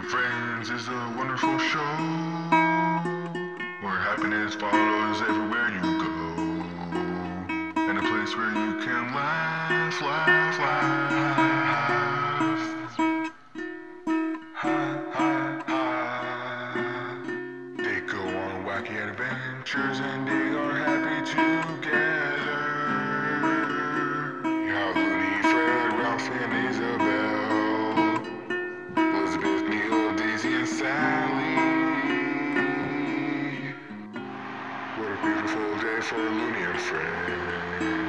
and Friends is a wonderful show where happiness follows everywhere you go, and a place where you can laugh, laugh, laugh. Ha. They go on wacky adventures and they are happy together. What a beautiful day for Looney and Friends.